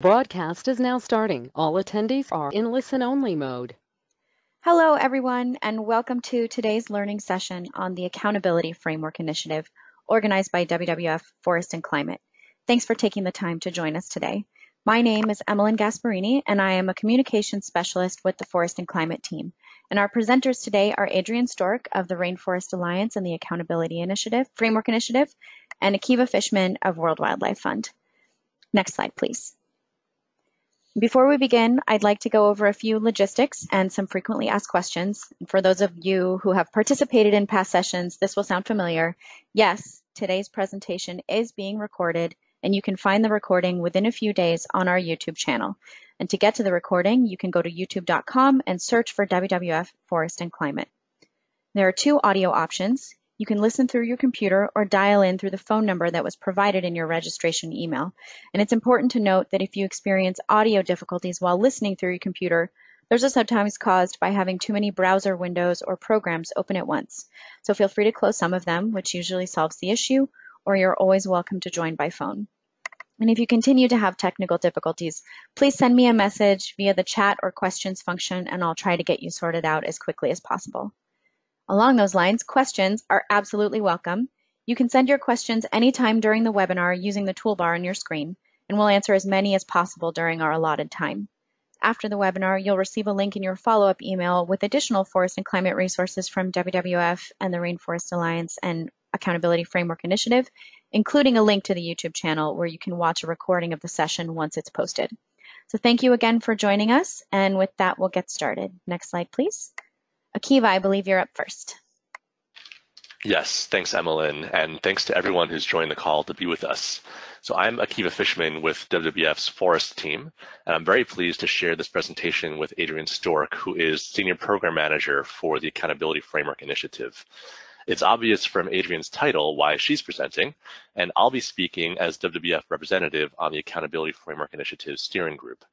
Broadcast is now starting. All attendees are in listen-only mode. Hello, everyone, and welcome to today's learning session on the Accountability Framework Initiative organized by WWF Forest and Climate. Thanks for taking the time to join us today. My name is Emmeline Gasparini, and I am a communications specialist with the Forest and Climate team. And our presenters today are Adrienne Stork of the Rainforest Alliance and the Accountability Initiative, Framework Initiative, and Akiva Fishman of World Wildlife Fund. Next slide, please. Before we begin, I'd like to go over a few logistics and some frequently asked questions. For those of you who have participated in past sessions, this will sound familiar. Yes, today's presentation is being recorded and you can find the recording within a few days on our YouTube channel. And to get to the recording, you can go to youtube.com and search for WWF Forest and Climate. There are two audio options. You can listen through your computer or dial in through the phone number that was provided in your registration email. And it's important to note that if you experience audio difficulties while listening through your computer, those are sometimes caused by having too many browser windows or programs open at once. So feel free to close some of them, which usually solves the issue, or you're always welcome to join by phone. And if you continue to have technical difficulties, please send me a message via the chat or questions function, and I'll try to get you sorted out as quickly as possible. Along those lines, questions are absolutely welcome. You can send your questions anytime during the webinar using the toolbar on your screen, and we'll answer as many as possible during our allotted time. After the webinar, you'll receive a link in your follow-up email with additional forest and climate resources from WWF and the Rainforest Alliance and Accountability Framework Initiative, including a link to the YouTube channel where you can watch a recording of the session once it's posted. So thank you again for joining us, and with that, we'll get started. Next slide, please. Akiva, I believe you're up first. Yes, thanks, Emmeline, and thanks to everyone who's joined the call to be with us. So I'm Akiva Fishman with WWF's Forest team, and I'm very pleased to share this presentation with Adrienne Stork, who is Senior Program Manager for the Accountability Framework Initiative. It's obvious from Adrienne's title why she's presenting, and I'll be speaking as WWF representative on the Accountability Framework Initiative steering group.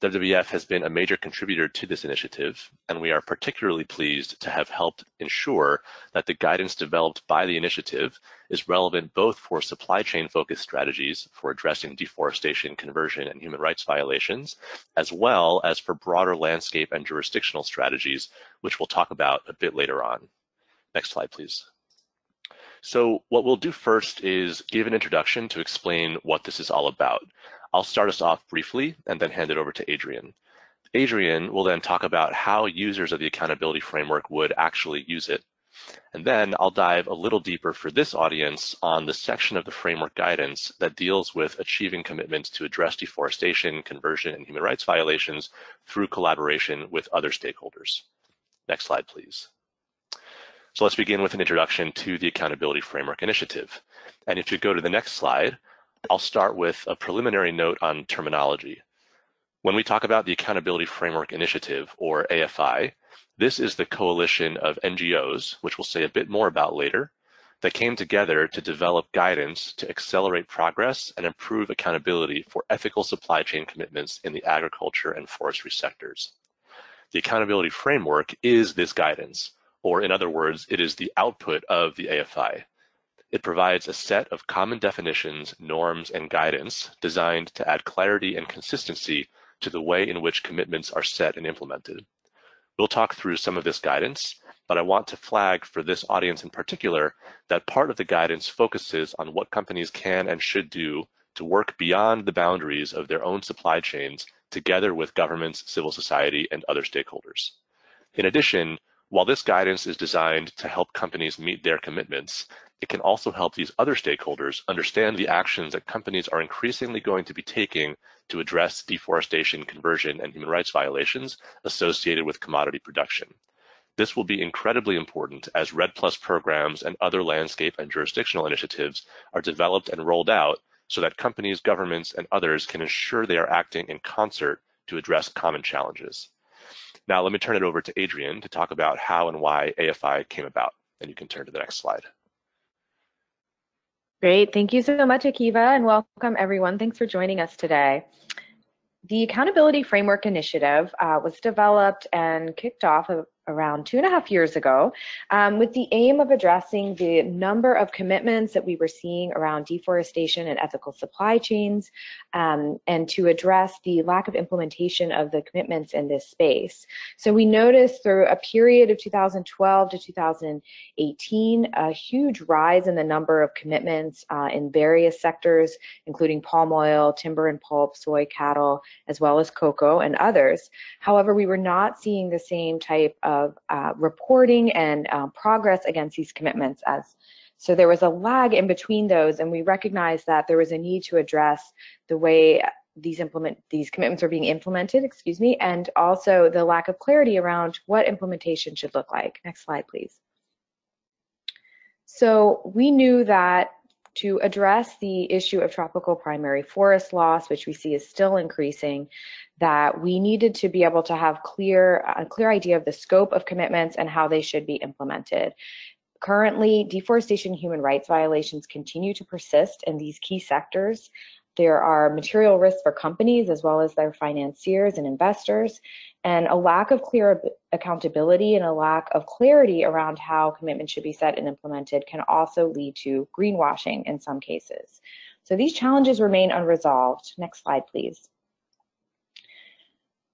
WWF has been a major contributor to this initiative, and we are particularly pleased to have helped ensure that the guidance developed by the initiative is relevant both for supply chain focused strategies for addressing deforestation, conversion, and human rights violations, as well as for broader landscape and jurisdictional strategies, which we'll talk about a bit later on. Next slide, please. So what we'll do first is give an introduction to explain what this is all about. I'll start us off briefly and then hand it over to Adrienne. Adrienne will then talk about how users of the accountability framework would actually use it. And then I'll dive a little deeper for this audience on the section of the framework guidance that deals with achieving commitments to address deforestation, conversion, and human rights violations through collaboration with other stakeholders. Next slide, please. So let's begin with an introduction to the Accountability Framework Initiative. And if you go to the next slide, I'll start with a preliminary note on terminology. When we talk about the Accountability Framework Initiative, or AFI, this is the coalition of NGOs, which we'll say a bit more about later, that came together to develop guidance to accelerate progress and improve accountability for ethical supply chain commitments in the agriculture and forestry sectors. The accountability framework is this guidance, or in other words, it is the output of the AFI. It provides a set of common definitions, norms, and guidance designed to add clarity and consistency to the way in which commitments are set and implemented. We'll talk through some of this guidance, but I want to flag for this audience in particular that part of the guidance focuses on what companies can and should do to work beyond the boundaries of their own supply chains together with governments, civil society, and other stakeholders. In addition, while this guidance is designed to help companies meet their commitments, it can also help these other stakeholders understand the actions that companies are increasingly going to be taking to address deforestation, conversion, and human rights violations associated with commodity production. This will be incredibly important as REDD Plus programs and other landscape and jurisdictional initiatives are developed and rolled out so that companies, governments, and others can ensure they are acting in concert to address common challenges. Now, let me turn it over to Adrienne to talk about how and why AFI came about. And you can turn to the next slide. Great. Thank you so much, Akiva, and welcome everyone. Thanks for joining us today. The Accountability Framework Initiative uh, was developed and kicked off around two and a half years ago um, with the aim of addressing the number of commitments that we were seeing around deforestation and ethical supply chains um, and to address the lack of implementation of the commitments in this space. So we noticed through a period of 2012 to 2018 a huge rise in the number of commitments uh, in various sectors, including palm oil, timber and pulp, soy, cattle, as well as cocoa and others. However, we were not seeing the same type of uh, reporting and uh, progress against these commitments as so there was a lag in between those, and we recognized that there was a need to address the way these implement these commitments are being implemented, excuse me, and also the lack of clarity around what implementation should look like. Next slide, please. So we knew that to address the issue of tropical primary forest loss, which we see is still increasing, that we needed to be able to have clear a clear idea of the scope of commitments and how they should be implemented. Currently, deforestation human rights violations continue to persist in these key sectors. There are material risks for companies as well as their financiers and investors, and a lack of clear accountability and a lack of clarity around how commitments should be set and implemented can also lead to greenwashing in some cases. So these challenges remain unresolved. Next slide, please.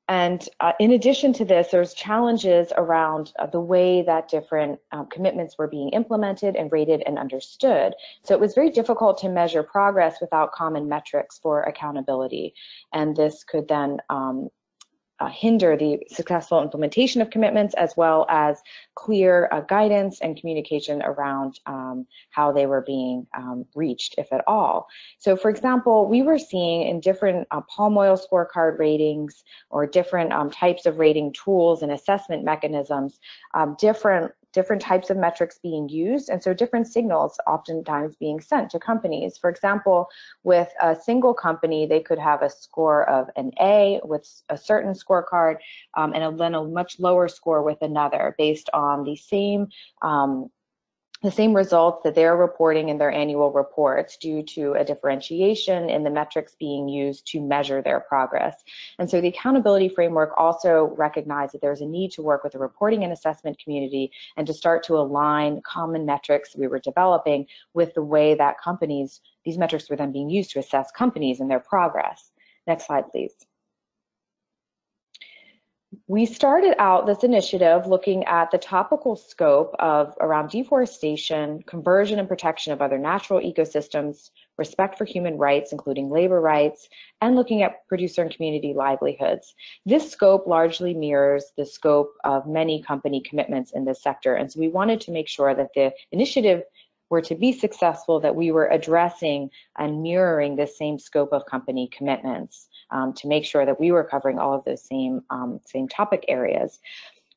And uh, in addition to this, there's challenges around uh, the way that different um, commitments were being implemented and rated and understood. So it was very difficult to measure progress without common metrics for accountability. And this could then um, uh, hinder the successful implementation of commitments as well as clear uh, guidance and communication around um, how they were being um, reached, if at all. So for example, we were seeing in different uh, palm oil scorecard ratings or different um, types of rating tools and assessment mechanisms, um, different different types of metrics being used, and so different signals oftentimes being sent to companies. For example, with a single company, they could have a score of an A with a certain scorecard, um, and a, then a much lower score with another based on the same um, the same results that they're reporting in their annual reports due to a differentiation in the metrics being used to measure their progress. And so the accountability framework also recognized that there's a need to work with the reporting and assessment community and to start to align common metrics we were developing with the way that companies, these metrics were then being used to assess companies and their progress. Next slide, please we started out this initiative looking at the topical scope of around deforestation, conversion and protection of other natural ecosystems, respect for human rights, including labor rights, and looking at producer and community livelihoods. This scope largely mirrors the scope of many company commitments in this sector. And so we wanted to make sure that the initiative were to be successful, that we were addressing and mirroring the same scope of company commitments um, to make sure that we were covering all of those same, um, same topic areas.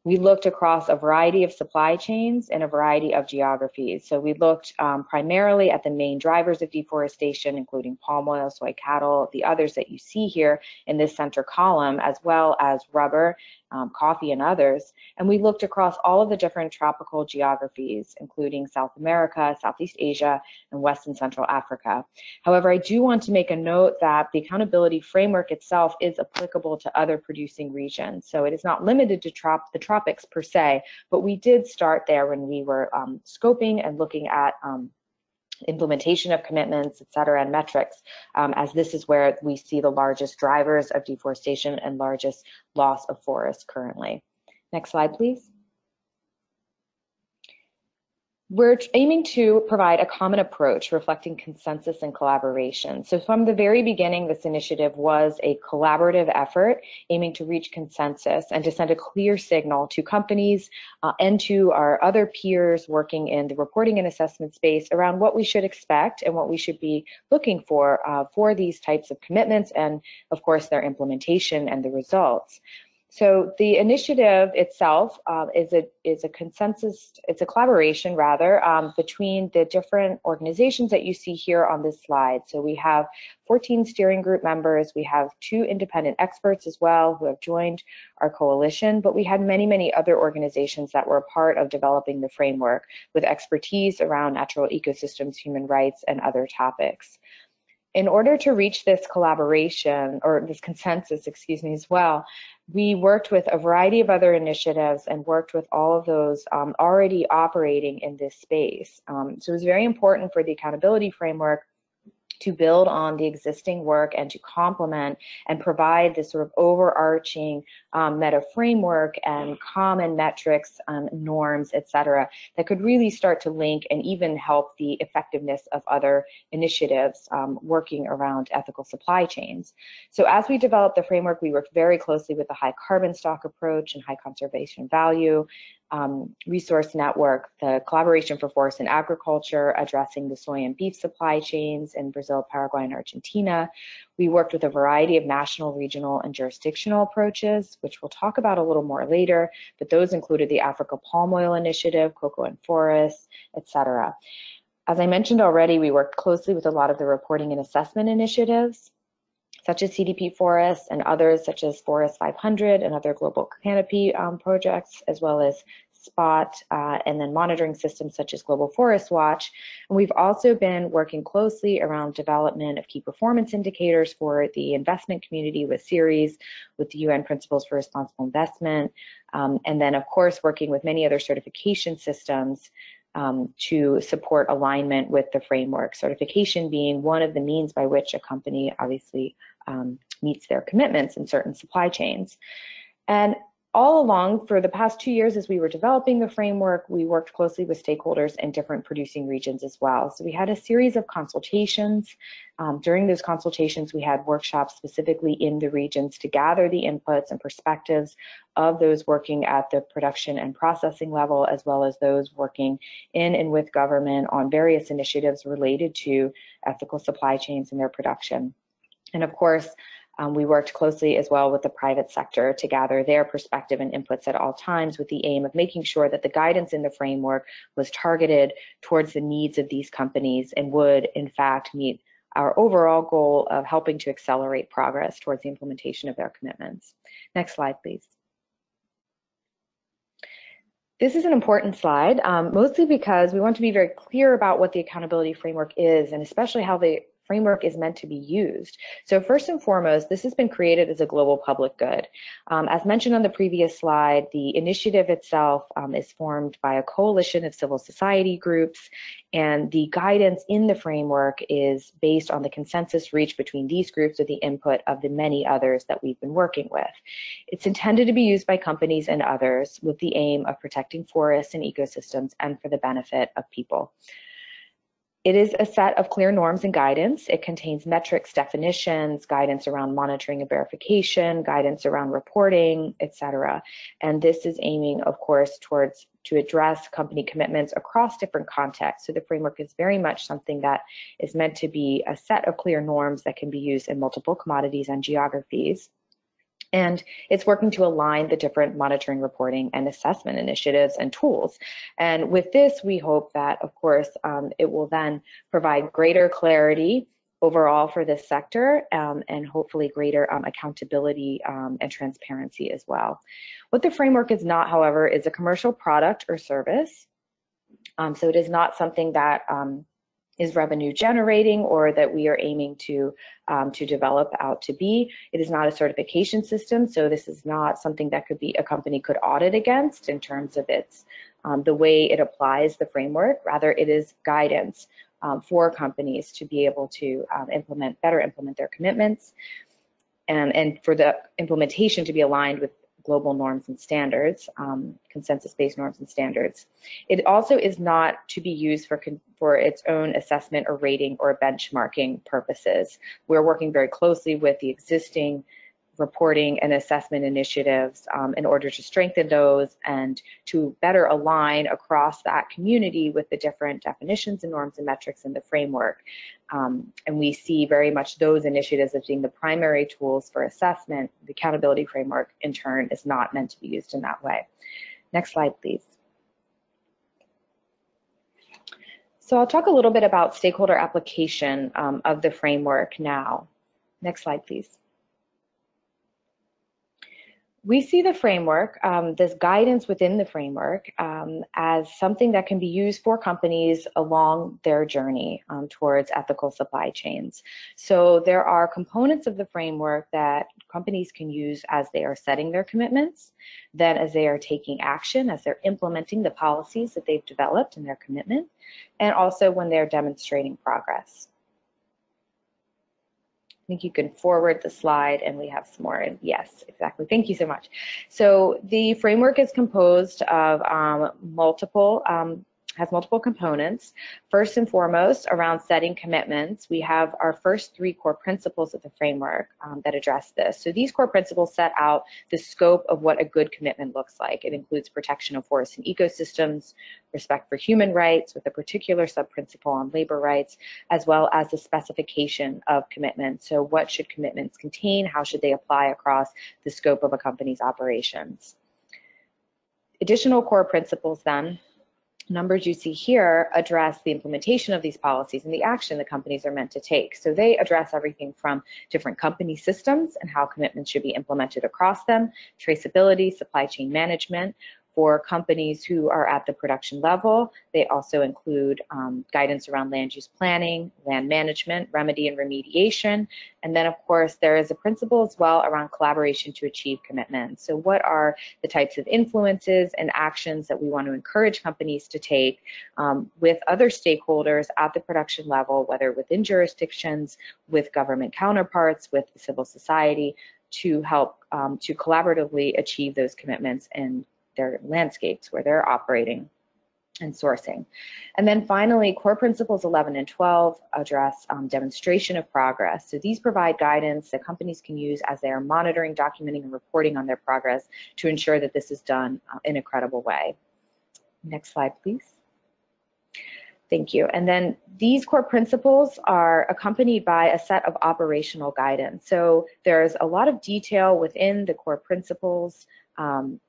We looked across a variety of supply chains and a variety of geographies. So we looked um, primarily at the main drivers of deforestation, including palm oil, soy cattle, the others that you see here in this center column, as well as rubber um, coffee and others. And we looked across all of the different tropical geographies, including South America, Southeast Asia, and West and Central Africa. However, I do want to make a note that the accountability framework itself is applicable to other producing regions. So it is not limited to trop the tropics per se, but we did start there when we were um, scoping and looking at um, implementation of commitments, et cetera, and metrics, um, as this is where we see the largest drivers of deforestation and largest loss of forest currently. Next slide, please. We're aiming to provide a common approach reflecting consensus and collaboration. So from the very beginning, this initiative was a collaborative effort aiming to reach consensus and to send a clear signal to companies uh, and to our other peers working in the reporting and assessment space around what we should expect and what we should be looking for uh, for these types of commitments and of course their implementation and the results. So the initiative itself uh, is a is a consensus. It's a collaboration rather um, between the different organizations that you see here on this slide. So we have 14 steering group members. We have two independent experts as well who have joined our coalition. But we had many many other organizations that were a part of developing the framework with expertise around natural ecosystems, human rights, and other topics in order to reach this collaboration or this consensus, excuse me, as well, we worked with a variety of other initiatives and worked with all of those um, already operating in this space. Um, so it was very important for the accountability framework to build on the existing work and to complement and provide this sort of overarching um, meta framework and common metrics, um, norms, et cetera, that could really start to link and even help the effectiveness of other initiatives um, working around ethical supply chains. So as we developed the framework, we worked very closely with the high carbon stock approach and high conservation value, um, resource network, the collaboration for forest and agriculture, addressing the soy and beef supply chains in Brazil, Paraguay, and Argentina. We worked with a variety of national, regional, and jurisdictional approaches, which we'll talk about a little more later, but those included the Africa Palm Oil Initiative, Cocoa and Forests, etc. As I mentioned already, we worked closely with a lot of the reporting and assessment initiatives such as CDP Forests and others such as Forest 500 and other global canopy um, projects, as well as SPOTT uh, and then monitoring systems such as Global Forest Watch. And we've also been working closely around development of key performance indicators for the investment community with CERES, with the UN Principles for Responsible Investment, um, and then of course working with many other certification systems um, to support alignment with the framework. Certification being one of the means by which a company obviously um, meets their commitments in certain supply chains. And all along, for the past two years, as we were developing the framework, we worked closely with stakeholders in different producing regions as well. So we had a series of consultations. Um, during those consultations, we had workshops specifically in the regions to gather the inputs and perspectives of those working at the production and processing level, as well as those working in and with government on various initiatives related to ethical supply chains and their production. And of course, um, we worked closely as well with the private sector to gather their perspective and inputs at all times with the aim of making sure that the guidance in the framework was targeted towards the needs of these companies and would in fact meet our overall goal of helping to accelerate progress towards the implementation of their commitments. Next slide, please. This is an important slide, um, mostly because we want to be very clear about what the accountability framework is and especially how the framework is meant to be used. So first and foremost, this has been created as a global public good. Um, as mentioned on the previous slide, the initiative itself um, is formed by a coalition of civil society groups, and the guidance in the framework is based on the consensus reached between these groups with the input of the many others that we've been working with. It's intended to be used by companies and others with the aim of protecting forests and ecosystems and for the benefit of people. It is a set of clear norms and guidance. It contains metrics, definitions, guidance around monitoring and verification, guidance around reporting, etc. And this is aiming, of course, towards to address company commitments across different contexts. So the framework is very much something that is meant to be a set of clear norms that can be used in multiple commodities and geographies. And it's working to align the different monitoring, reporting, and assessment initiatives and tools. And with this, we hope that, of course, um, it will then provide greater clarity overall for this sector um, and hopefully greater um, accountability um, and transparency as well. What the framework is not, however, is a commercial product or service. Um, so it is not something that um, is revenue generating or that we are aiming to um, to develop out to be. It is not a certification system, so this is not something that could be a company could audit against in terms of its um, the way it applies the framework. Rather, it is guidance um, for companies to be able to um, implement better implement their commitments. And, and for the implementation to be aligned with global norms and standards, um, consensus-based norms and standards. It also is not to be used for, for its own assessment or rating or benchmarking purposes. We're working very closely with the existing reporting and assessment initiatives um, in order to strengthen those and to better align across that community with the different definitions and norms and metrics in the framework. Um, and we see very much those initiatives as being the primary tools for assessment. The accountability framework, in turn, is not meant to be used in that way. Next slide, please. So I'll talk a little bit about stakeholder application um, of the framework now. Next slide, please. We see the framework, um, this guidance within the framework, um, as something that can be used for companies along their journey um, towards ethical supply chains. So there are components of the framework that companies can use as they are setting their commitments, then as they are taking action, as they're implementing the policies that they've developed in their commitment, and also when they're demonstrating progress think you can forward the slide and we have some more. Yes, exactly. Thank you so much. So the framework is composed of um, multiple um, has multiple components. First and foremost, around setting commitments, we have our first three core principles of the framework um, that address this. So these core principles set out the scope of what a good commitment looks like. It includes protection of forests and ecosystems, respect for human rights with a particular sub-principle on labor rights, as well as the specification of commitments. So what should commitments contain? How should they apply across the scope of a company's operations? Additional core principles then numbers you see here address the implementation of these policies and the action the companies are meant to take. So they address everything from different company systems and how commitments should be implemented across them, traceability, supply chain management, for companies who are at the production level. They also include um, guidance around land use planning, land management, remedy and remediation. And then, of course, there is a principle as well around collaboration to achieve commitments. So what are the types of influences and actions that we want to encourage companies to take um, with other stakeholders at the production level, whether within jurisdictions, with government counterparts, with civil society, to help um, to collaboratively achieve those commitments and their landscapes where they're operating and sourcing. And then finally, core principles 11 and 12 address um, demonstration of progress. So these provide guidance that companies can use as they are monitoring, documenting, and reporting on their progress to ensure that this is done uh, in a credible way. Next slide, please. Thank you. And then these core principles are accompanied by a set of operational guidance. So there's a lot of detail within the core principles um,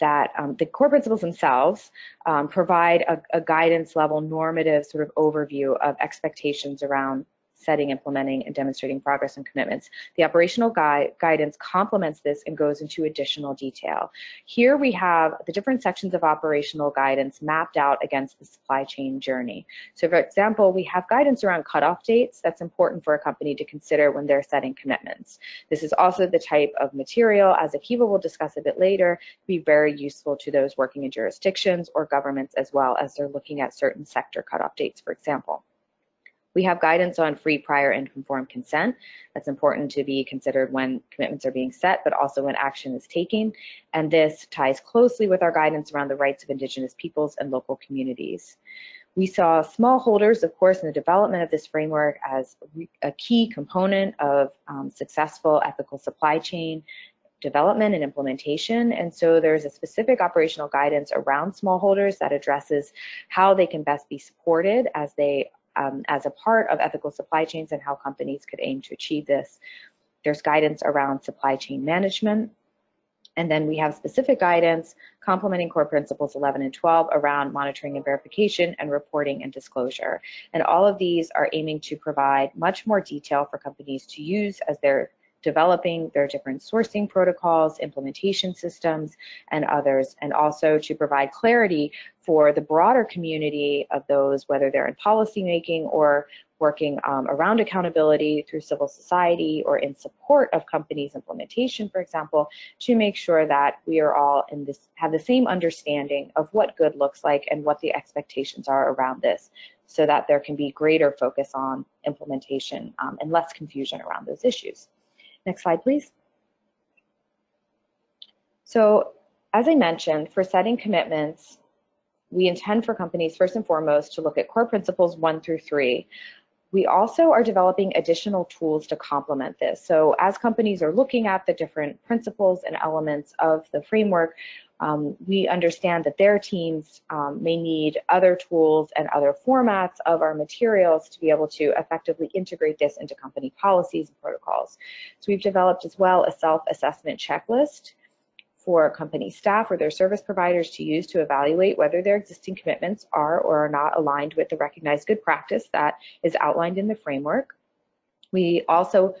that um, the core principles themselves um, provide a, a, guidance level normative sort of overview of expectations around setting, implementing, and demonstrating progress and commitments. The operational gui guidance complements this and goes into additional detail. Here we have the different sections of operational guidance mapped out against the supply chain journey. So for example, we have guidance around cutoff dates that's important for a company to consider when they're setting commitments. This is also the type of material, as Akiva will discuss a bit later, be very useful to those working in jurisdictions or governments as well as they're looking at certain sector cutoff dates, for example. We have guidance on free, prior, and informed consent. That's important to be considered when commitments are being set, but also when action is taken. And this ties closely with our guidance around the rights of Indigenous peoples and local communities. We saw smallholders, of course, in the development of this framework as a key component of um, successful ethical supply chain development and implementation. And so there's a specific operational guidance around smallholders that addresses how they can best be supported as they um, as a part of ethical supply chains and how companies could aim to achieve this. There's guidance around supply chain management. And then we have specific guidance complementing core principles 11 and 12 around monitoring and verification and reporting and disclosure. And all of these are aiming to provide much more detail for companies to use as they're developing their different sourcing protocols, implementation systems, and others, and also to provide clarity for the broader community of those, whether they're in policymaking or working um, around accountability through civil society or in support of companies' implementation, for example, to make sure that we are all in this, have the same understanding of what good looks like and what the expectations are around this so that there can be greater focus on implementation um, and less confusion around those issues. Next slide, please. So as I mentioned, for setting commitments, we intend for companies first and foremost to look at core principles one through three. We also are developing additional tools to complement this. So as companies are looking at the different principles and elements of the framework, um, we understand that their teams um, may need other tools and other formats of our materials to be able to effectively integrate this into company policies and protocols. So we've developed as well a self-assessment checklist for company staff or their service providers to use to evaluate whether their existing commitments are or are not aligned with the recognized good practice that is outlined in the framework. We also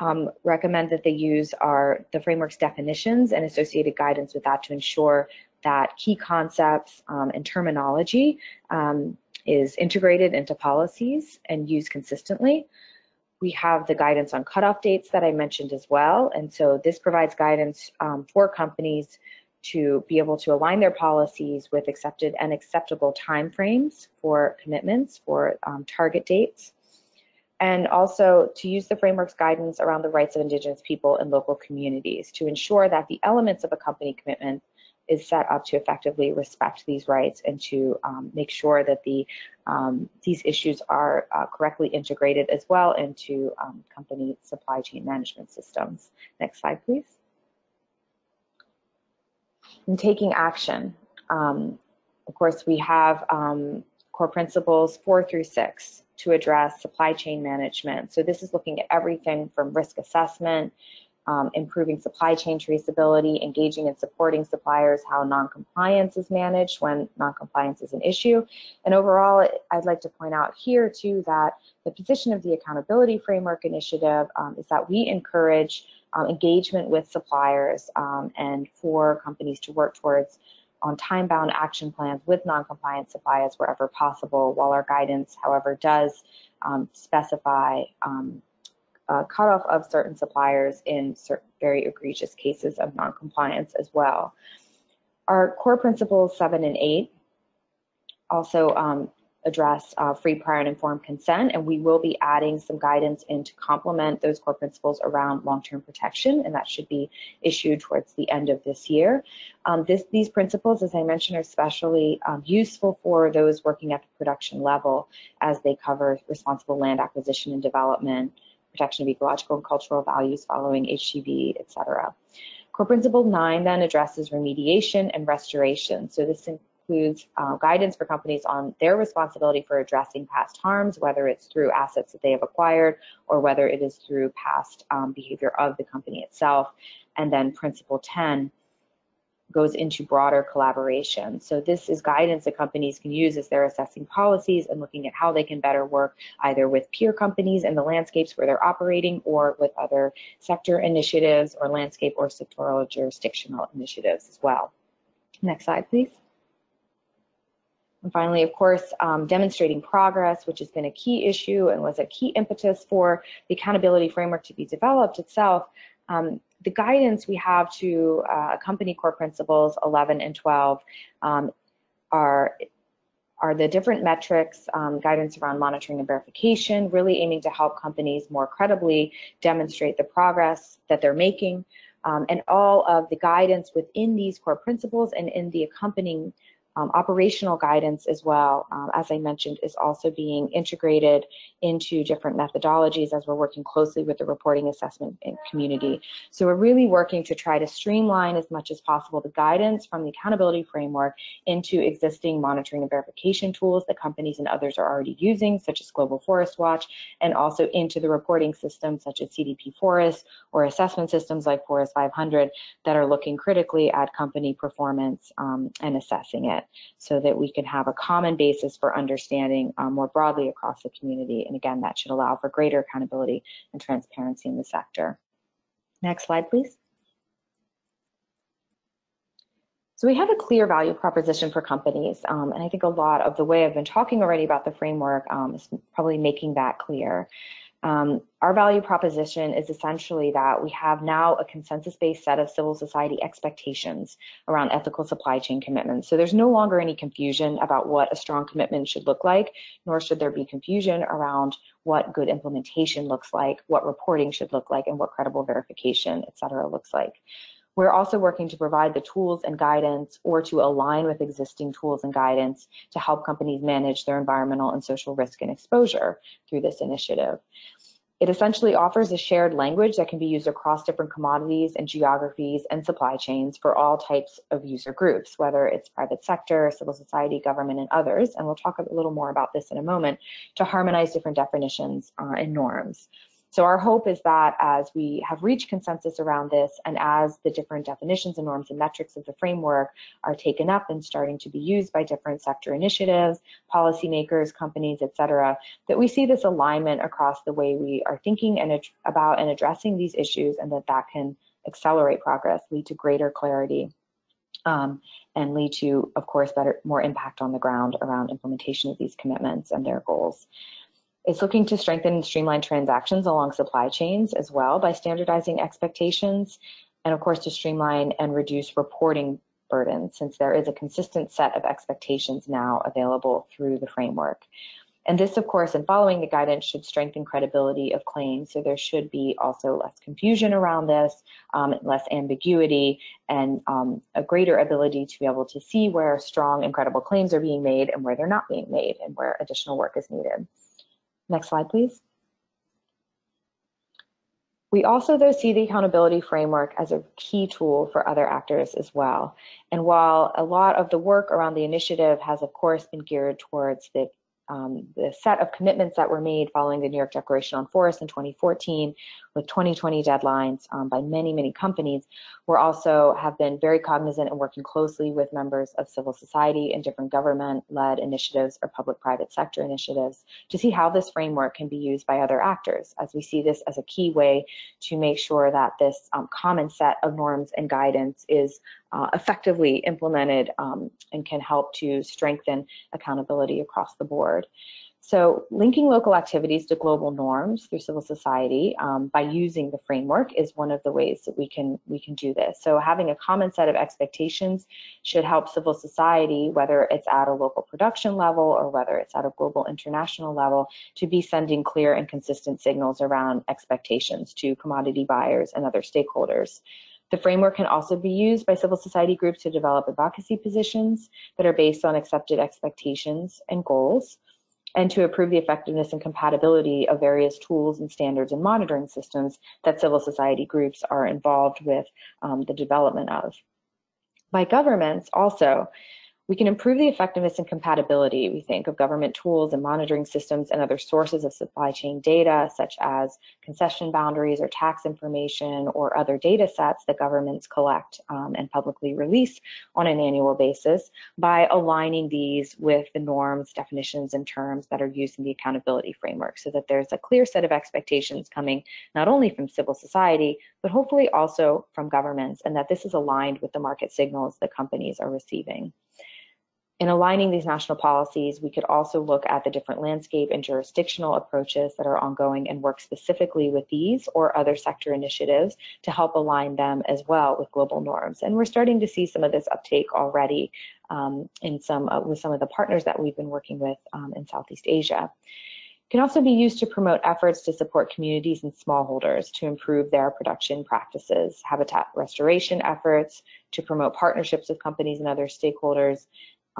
um, recommend that they use are the framework's definitions and associated guidance with that to ensure that key concepts um, and terminology um, is integrated into policies and used consistently. We have the guidance on cutoff dates that I mentioned as well. And so this provides guidance um, for companies to be able to align their policies with accepted and acceptable timeframes for commitments for um, target dates and also to use the framework's guidance around the rights of Indigenous people and local communities to ensure that the elements of a company commitment is set up to effectively respect these rights and to um, make sure that the um, these issues are uh, correctly integrated as well into um, company supply chain management systems. Next slide, please. And taking action. Um, of course, we have um, core principles four through six to address supply chain management. So this is looking at everything from risk assessment, um, improving supply chain traceability, engaging and supporting suppliers, how non-compliance is managed when non-compliance is an issue. And overall, I'd like to point out here too that the position of the Accountability Framework Initiative um, is that we encourage um, engagement with suppliers um, and for companies to work towards on time-bound action plans with non-compliant suppliers wherever possible, while our guidance, however, does um, specify um, a cutoff of certain suppliers in certain very egregious cases of non-compliance as well. Our core principles seven and eight also um, address uh, free, prior, and informed consent, and we will be adding some guidance in to complement those core principles around long-term protection, and that should be issued towards the end of this year. Um, this, these principles, as I mentioned, are especially um, useful for those working at the production level as they cover responsible land acquisition and development, protection of ecological and cultural values following HCV, et cetera. Core Principle 9 then addresses remediation and restoration. So this includes uh, guidance for companies on their responsibility for addressing past harms, whether it's through assets that they have acquired or whether it is through past um, behavior of the company itself. And then Principle 10 goes into broader collaboration. So this is guidance that companies can use as they're assessing policies and looking at how they can better work either with peer companies and the landscapes where they're operating or with other sector initiatives or landscape or sectoral jurisdictional initiatives as well. Next slide, please. And finally, of course, um, demonstrating progress, which has been a key issue and was a key impetus for the accountability framework to be developed itself. Um, the guidance we have to uh, accompany core principles 11 and 12 um, are are the different metrics, um, guidance around monitoring and verification, really aiming to help companies more credibly demonstrate the progress that they're making, um, and all of the guidance within these core principles and in the accompanying um, operational guidance as well, um, as I mentioned, is also being integrated into different methodologies as we're working closely with the reporting assessment community. So we're really working to try to streamline as much as possible the guidance from the accountability framework into existing monitoring and verification tools that companies and others are already using, such as Global Forest Watch, and also into the reporting systems such as CDP Forest or assessment systems like Forest 500 that are looking critically at company performance um, and assessing it so that we can have a common basis for understanding um, more broadly across the community. And again, that should allow for greater accountability and transparency in the sector. Next slide, please. So we have a clear value proposition for companies, um, and I think a lot of the way I've been talking already about the framework um, is probably making that clear. Um, our value proposition is essentially that we have now a consensus-based set of civil society expectations around ethical supply chain commitments. So there's no longer any confusion about what a strong commitment should look like, nor should there be confusion around what good implementation looks like, what reporting should look like, and what credible verification, et cetera, looks like. We're also working to provide the tools and guidance or to align with existing tools and guidance to help companies manage their environmental and social risk and exposure through this initiative. It essentially offers a shared language that can be used across different commodities and geographies and supply chains for all types of user groups, whether it's private sector, civil society, government, and others. And we'll talk a little more about this in a moment to harmonize different definitions uh, and norms. So our hope is that as we have reached consensus around this and as the different definitions and norms and metrics of the framework are taken up and starting to be used by different sector initiatives, policymakers, companies, et cetera, that we see this alignment across the way we are thinking and about and addressing these issues and that that can accelerate progress, lead to greater clarity, um, and lead to, of course, better, more impact on the ground around implementation of these commitments and their goals. It's looking to strengthen and streamline transactions along supply chains as well by standardizing expectations, and of course to streamline and reduce reporting burden since there is a consistent set of expectations now available through the framework. And this, of course, and following the guidance should strengthen credibility of claims. So there should be also less confusion around this, um, less ambiguity, and um, a greater ability to be able to see where strong and credible claims are being made and where they're not being made and where additional work is needed. Next slide, please. We also, though, see the accountability framework as a key tool for other actors as well. And while a lot of the work around the initiative has, of course, been geared towards the um, the set of commitments that were made following the New York Declaration on Forests in 2014 with 2020 deadlines um, by many, many companies, we also have been very cognizant and working closely with members of civil society and different government-led initiatives or public-private sector initiatives to see how this framework can be used by other actors, as we see this as a key way to make sure that this um, common set of norms and guidance is uh, effectively implemented um, and can help to strengthen accountability across the board. So linking local activities to global norms through civil society um, by using the framework is one of the ways that we can we can do this. So having a common set of expectations should help civil society, whether it's at a local production level or whether it's at a global international level, to be sending clear and consistent signals around expectations to commodity buyers and other stakeholders. The framework can also be used by civil society groups to develop advocacy positions that are based on accepted expectations and goals, and to improve the effectiveness and compatibility of various tools and standards and monitoring systems that civil society groups are involved with um, the development of. By governments also, we can improve the effectiveness and compatibility, we think, of government tools and monitoring systems and other sources of supply chain data, such as concession boundaries or tax information or other data sets that governments collect um, and publicly release on an annual basis by aligning these with the norms, definitions, and terms that are used in the accountability framework so that there's a clear set of expectations coming not only from civil society, but hopefully also from governments, and that this is aligned with the market signals that companies are receiving. In aligning these national policies, we could also look at the different landscape and jurisdictional approaches that are ongoing and work specifically with these or other sector initiatives to help align them as well with global norms. And we're starting to see some of this uptake already um, in some uh, with some of the partners that we've been working with um, in Southeast Asia can also be used to promote efforts to support communities and smallholders to improve their production practices, habitat restoration efforts, to promote partnerships with companies and other stakeholders,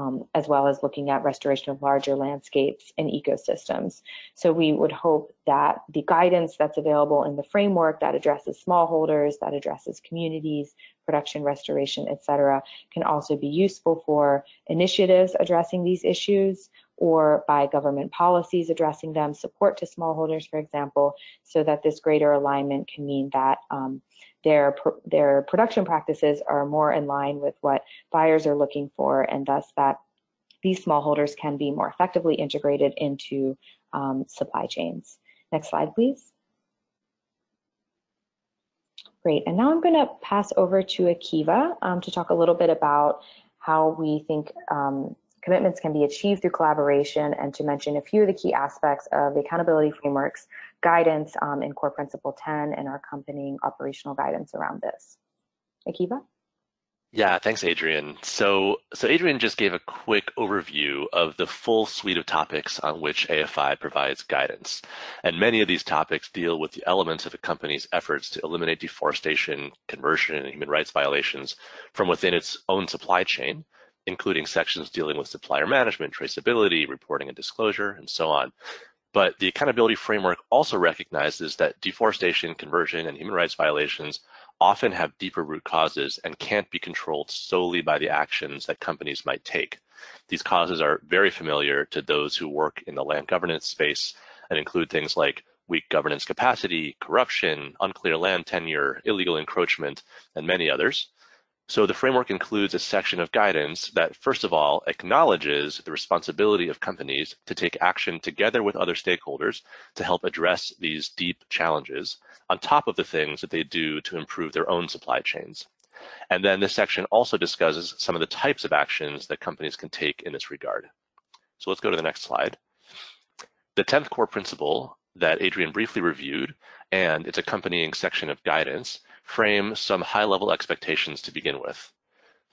um, as well as looking at restoration of larger landscapes and ecosystems. So we would hope that the guidance that's available in the framework that addresses smallholders, that addresses communities, production, restoration, et cetera, can also be useful for initiatives addressing these issues or by government policies addressing them, support to smallholders, for example, so that this greater alignment can mean that um, their, their production practices are more in line with what buyers are looking for and thus that these smallholders can be more effectively integrated into um, supply chains. Next slide, please. Great, and now I'm gonna pass over to Akiva um, to talk a little bit about how we think um, commitments can be achieved through collaboration and to mention a few of the key aspects of the accountability frameworks guidance um, in core principle 10 and our accompanying operational guidance around this. Akiva? Yeah, thanks, Adrienne. So, so Adrienne just gave a quick overview of the full suite of topics on which AFI provides guidance. And many of these topics deal with the elements of a company's efforts to eliminate deforestation, conversion, and human rights violations from within its own supply chain, including sections dealing with supplier management, traceability, reporting and disclosure, and so on. But the accountability framework also recognizes that deforestation, conversion, and human rights violations often have deeper root causes and can't be controlled solely by the actions that companies might take. These causes are very familiar to those who work in the land governance space and include things like weak governance capacity, corruption, unclear land tenure, illegal encroachment, and many others. So the framework includes a section of guidance that, first of all, acknowledges the responsibility of companies to take action together with other stakeholders to help address these deep challenges on top of the things that they do to improve their own supply chains. And then this section also discusses some of the types of actions that companies can take in this regard. So let's go to the next slide. The 10th core principle that Adrienne briefly reviewed and its accompanying section of guidance frame some high-level expectations to begin with.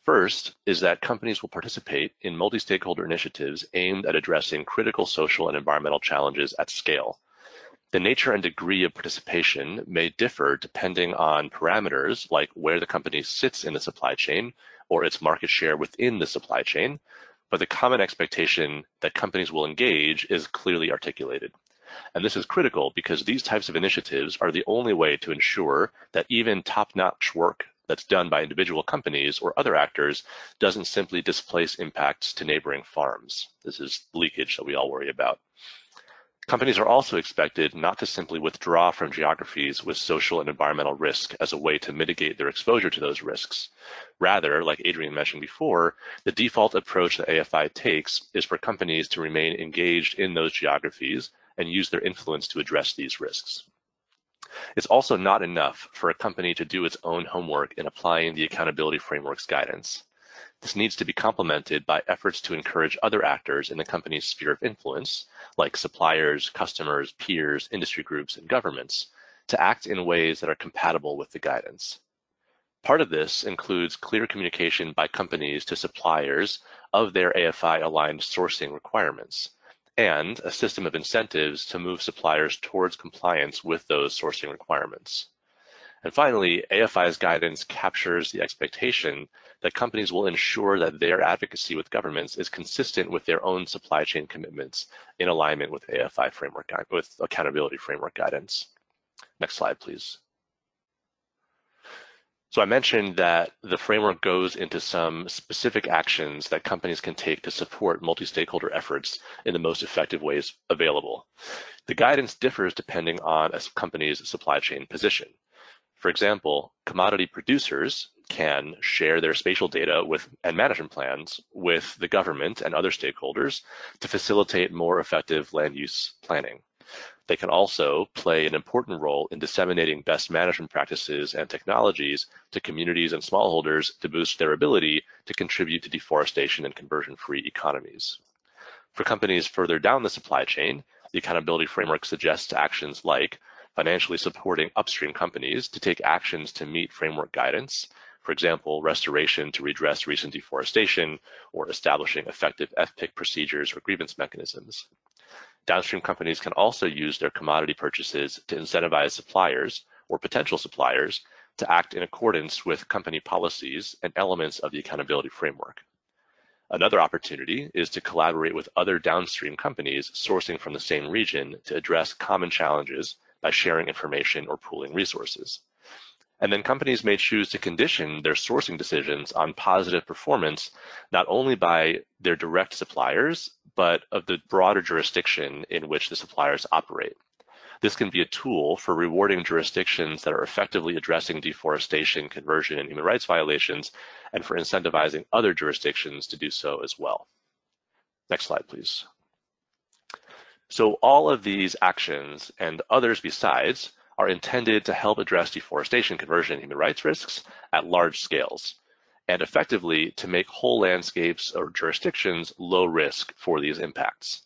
First is that companies will participate in multi-stakeholder initiatives aimed at addressing critical social and environmental challenges at scale. The nature and degree of participation may differ depending on parameters like where the company sits in the supply chain or its market share within the supply chain, but the common expectation that companies will engage is clearly articulated. And this is critical because these types of initiatives are the only way to ensure that even top-notch work that's done by individual companies or other actors doesn't simply displace impacts to neighboring farms. This is leakage that we all worry about. Companies are also expected not to simply withdraw from geographies with social and environmental risk as a way to mitigate their exposure to those risks. Rather, like Adrienne mentioned before, the default approach that AFI takes is for companies to remain engaged in those geographies and use their influence to address these risks. It's also not enough for a company to do its own homework in applying the accountability framework's guidance. This needs to be complemented by efforts to encourage other actors in the company's sphere of influence, like suppliers, customers, peers, industry groups, and governments, to act in ways that are compatible with the guidance. Part of this includes clear communication by companies to suppliers of their AFI aligned sourcing requirements, and a system of incentives to move suppliers towards compliance with those sourcing requirements. And finally, AFI's guidance captures the expectation that companies will ensure that their advocacy with governments is consistent with their own supply chain commitments in alignment with AFI framework, with accountability framework guidance. Next slide, please. So I mentioned that the framework goes into some specific actions that companies can take to support multi-stakeholder efforts in the most effective ways available. The guidance differs depending on a company's supply chain position. For example, commodity producers can share their spatial data with and management plans with the government and other stakeholders to facilitate more effective land use planning. They can also play an important role in disseminating best management practices and technologies to communities and smallholders to boost their ability to contribute to deforestation and conversion-free economies. For companies further down the supply chain, the accountability framework suggests actions like financially supporting upstream companies to take actions to meet framework guidance, for example, restoration to redress recent deforestation or establishing effective FPIC procedures or grievance mechanisms. Downstream companies can also use their commodity purchases to incentivize suppliers or potential suppliers to act in accordance with company policies and elements of the accountability framework. Another opportunity is to collaborate with other downstream companies sourcing from the same region to address common challenges by sharing information or pooling resources. And then companies may choose to condition their sourcing decisions on positive performance, not only by their direct suppliers, but of the broader jurisdiction in which the suppliers operate. This can be a tool for rewarding jurisdictions that are effectively addressing deforestation, conversion, and human rights violations, and for incentivizing other jurisdictions to do so as well. Next slide, please. So all of these actions and others besides are intended to help address deforestation, conversion, and human rights risks at large scales, and effectively to make whole landscapes or jurisdictions low risk for these impacts.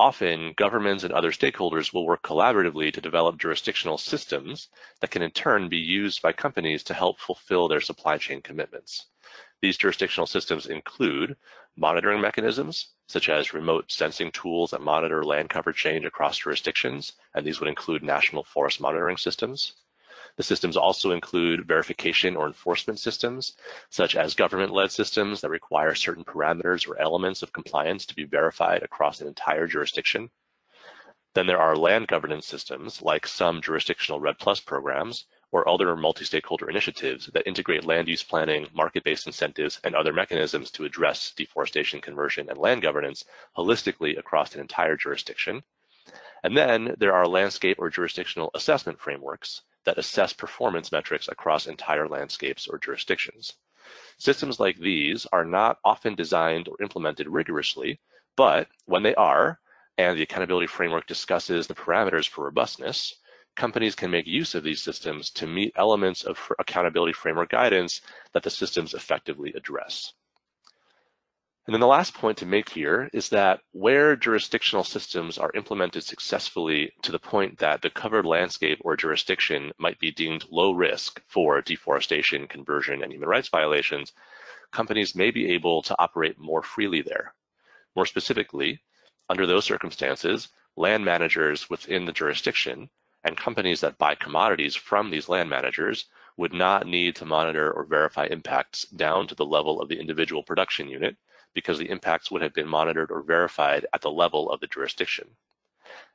Often, governments and other stakeholders will work collaboratively to develop jurisdictional systems that can in turn be used by companies to help fulfill their supply chain commitments. These jurisdictional systems include monitoring mechanisms, such as remote sensing tools that monitor land cover change across jurisdictions, and these would include national forest monitoring systems. The systems also include verification or enforcement systems, such as government-led systems that require certain parameters or elements of compliance to be verified across an entire jurisdiction. Then there are land governance systems, like some jurisdictional REDD Plus programs, or other multi-stakeholder initiatives that integrate land use planning, market-based incentives, and other mechanisms to address deforestation, conversion, and land governance holistically across an entire jurisdiction. And then there are landscape or jurisdictional assessment frameworks that assess performance metrics across entire landscapes or jurisdictions. Systems like these are not often designed or implemented rigorously, but when they are, and the accountability framework discusses the parameters for robustness, companies can make use of these systems to meet elements of accountability framework guidance that the systems effectively address. And then the last point to make here is that where jurisdictional systems are implemented successfully to the point that the covered landscape or jurisdiction might be deemed low risk for deforestation, conversion, and human rights violations, companies may be able to operate more freely there. More specifically, under those circumstances, land managers within the jurisdiction and companies that buy commodities from these land managers would not need to monitor or verify impacts down to the level of the individual production unit because the impacts would have been monitored or verified at the level of the jurisdiction.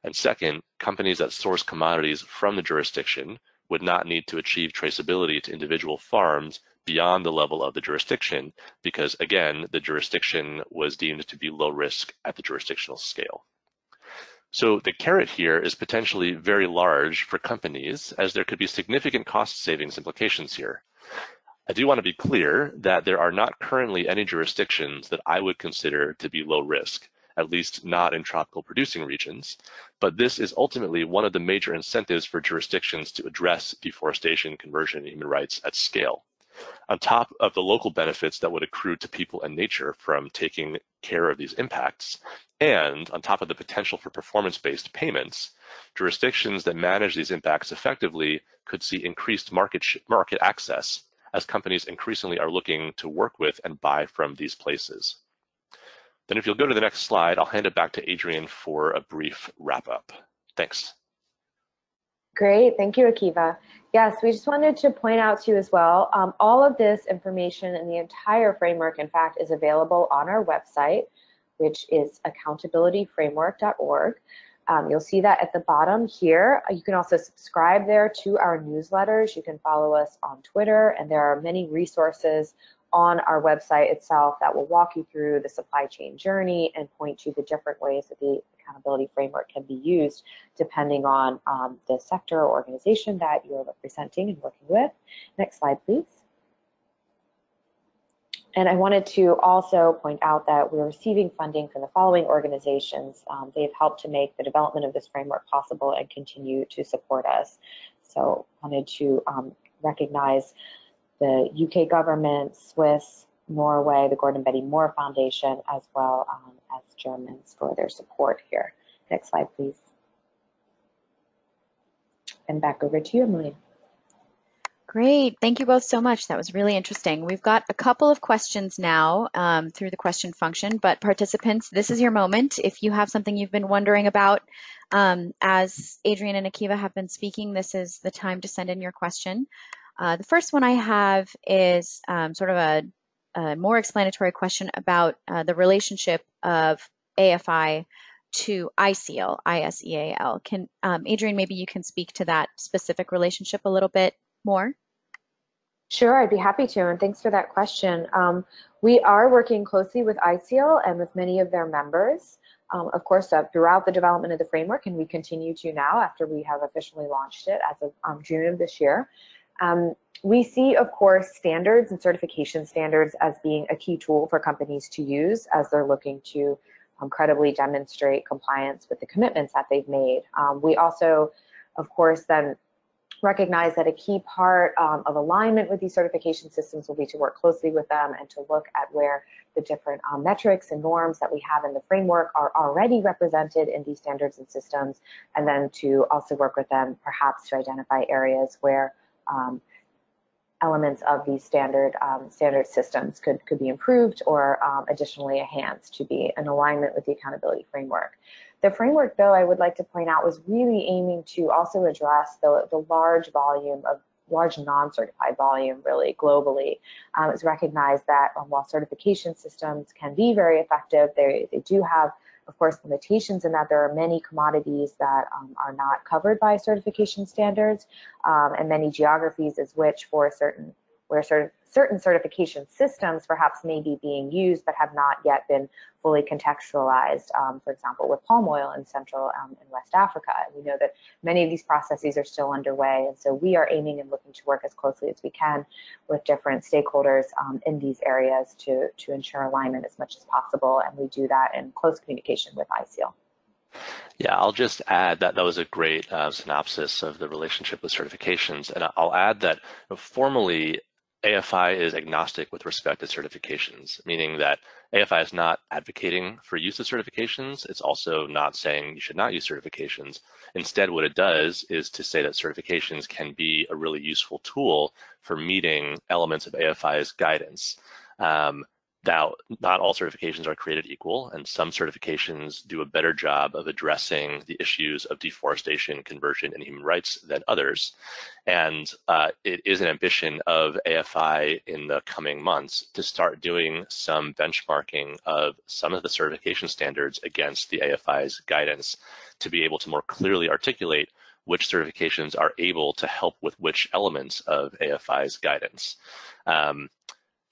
And second, companies that source commodities from the jurisdiction would not need to achieve traceability to individual farms beyond the level of the jurisdiction because, again, the jurisdiction was deemed to be low risk at the jurisdictional scale. So the carrot here is potentially very large for companies as there could be significant cost savings implications here. I do want to be clear that there are not currently any jurisdictions that I would consider to be low risk, at least not in tropical producing regions, but this is ultimately one of the major incentives for jurisdictions to address deforestation, conversion, and human rights at scale. On top of the local benefits that would accrue to people and nature from taking care of these impacts, and on top of the potential for performance-based payments, jurisdictions that manage these impacts effectively could see increased market, market access as companies increasingly are looking to work with and buy from these places. Then if you'll go to the next slide, I'll hand it back to Adrienne for a brief wrap up. Thanks. Great, thank you, Akiva. Yes, we just wanted to point out to you as well, um, all of this information and the entire framework, in fact, is available on our website, which is accountabilityframework.org. Um, you'll see that at the bottom here. You can also subscribe there to our newsletters. You can follow us on Twitter, and there are many resources on our website itself that will walk you through the supply chain journey and point to the different ways that the accountability framework can be used depending on um, the sector or organization that you're representing and working with. Next slide, please. And I wanted to also point out that we're receiving funding from the following organizations. Um, they've helped to make the development of this framework possible and continue to support us. So wanted to um, recognize the UK government, Swiss, Norway, the Gordon Betty Moore Foundation, as well um, as Germans for their support here. Next slide, please. And back over to you, Emily. Great. Thank you both so much. That was really interesting. We've got a couple of questions now um, through the question function, but participants, this is your moment. If you have something you've been wondering about, um, as Adrienne and Akiva have been speaking, this is the time to send in your question. Uh, the first one I have is um, sort of a, a, more explanatory question about uh, the relationship of AFI to ISEAL, I-S-E-A-L. Can um, Adrienne, maybe you can speak to that specific relationship a little bit more? Sure, I'd be happy to, and thanks for that question. Um, we are working closely with ISEAL and with many of their members, um, of course, uh, throughout the development of the framework, and we continue to now after we have officially launched it as of um, June of this year. Um, we see, of course, standards and certification standards as being a key tool for companies to use as they're looking to um, credibly demonstrate compliance with the commitments that they've made. Um, we also, of course, then recognize that a key part um, of alignment with these certification systems will be to work closely with them and to look at where the different um, metrics and norms that we have in the framework are already represented in these standards and systems, and then to also work with them perhaps to identify areas where um, elements of these standard um, standard systems could, could be improved or um, additionally enhanced to be in alignment with the accountability framework. The framework, though, I would like to point out was really aiming to also address the, the large volume of large non-certified volume really globally. Um, it's recognized that um, while certification systems can be very effective, they, they do have, of course, limitations in that there are many commodities that um, are not covered by certification standards um, and many geographies as which for certain where certain certification systems perhaps may be being used but have not yet been fully contextualized, um, for example, with palm oil in Central um, and West Africa. And we know that many of these processes are still underway. And so we are aiming and looking to work as closely as we can with different stakeholders um, in these areas to, to ensure alignment as much as possible. And we do that in close communication with ISEAL. Yeah, I'll just add that that was a great uh, synopsis of the relationship with certifications. And I'll add that formally, AFI is agnostic with respect to certifications, meaning that AFI is not advocating for use of certifications. It's also not saying you should not use certifications. Instead, what it does is to say that certifications can be a really useful tool for meeting elements of AFI's guidance. Um, now, not all certifications are created equal, and some certifications do a better job of addressing the issues of deforestation, conversion, and human rights than others. And uh, it is an ambition of AFI in the coming months to start doing some benchmarking of some of the certification standards against the AFI's guidance to be able to more clearly articulate which certifications are able to help with which elements of AFI's guidance. Um,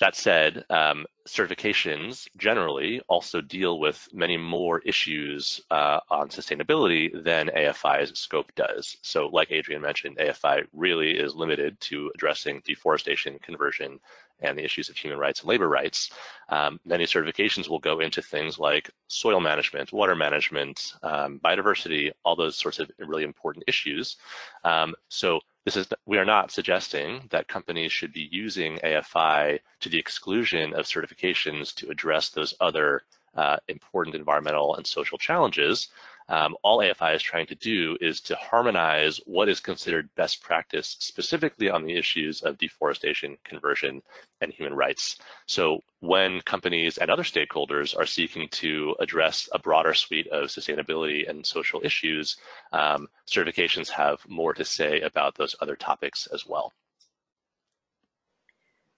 that said, um, certifications generally also deal with many more issues uh, on sustainability than AFI's scope does. So like Adrienne mentioned, AFI really is limited to addressing deforestation, conversion, and the issues of human rights and labor rights. Um, many certifications will go into things like soil management, water management, um, biodiversity, all those sorts of really important issues. Um, so this is, we are not suggesting that companies should be using AFI to the exclusion of certifications to address those other uh, important environmental and social challenges. Um, all AFI is trying to do is to harmonize what is considered best practice specifically on the issues of deforestation, conversion, and human rights. So when companies and other stakeholders are seeking to address a broader suite of sustainability and social issues, um, certifications have more to say about those other topics as well.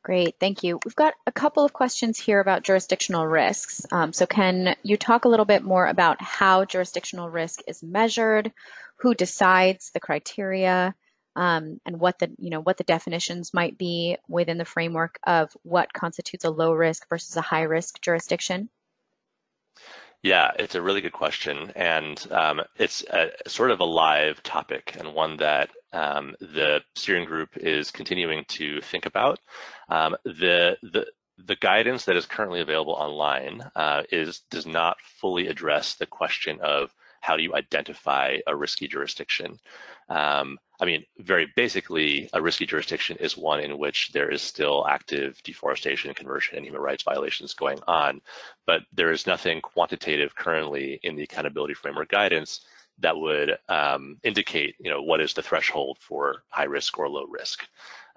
Great, thank you. We've got a couple of questions here about jurisdictional risks. Um, so can you talk a little bit more about how jurisdictional risk is measured, who decides the criteria, um, and what the you know what the definitions might be within the framework of what constitutes a low risk versus a high risk jurisdiction? Yeah, it's a really good question, and um, it's a, sort of a live topic and one that um, the steering group is continuing to think about. Um, the the the guidance that is currently available online uh, is does not fully address the question of how do you identify a risky jurisdiction. Um, I mean, very basically, a risky jurisdiction is one in which there is still active deforestation, conversion, and human rights violations going on, but there is nothing quantitative currently in the accountability framework guidance that would um, indicate, you know, what is the threshold for high risk or low risk.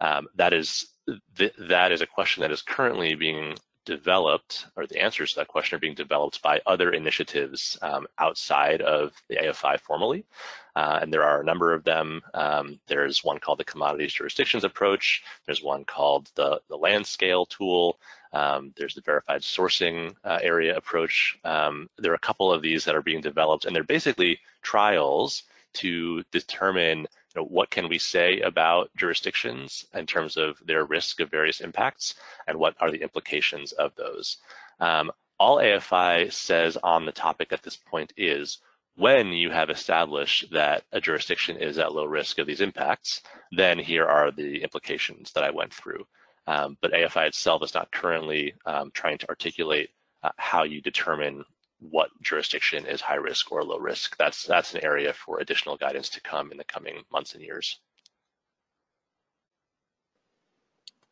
Um, that is th that is a question that is currently being developed, or the answers to that question are being developed by other initiatives um, outside of the AFI formally. Uh, and there are a number of them. Um, there's one called the Commodities Jurisdictions Approach. There's one called the, the LandScale Tool. Um, there's the Verified Sourcing uh, Area Approach. Um, there are a couple of these that are being developed, and they're basically trials to determine know, what can we say about jurisdictions in terms of their risk of various impacts and what are the implications of those. Um, all AFI says on the topic at this point is when you have established that a jurisdiction is at low risk of these impacts, then here are the implications that I went through. Um, but AFI itself is not currently um, trying to articulate uh, how you determine what jurisdiction is high risk or low risk. That's that's an area for additional guidance to come in the coming months and years.